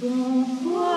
Before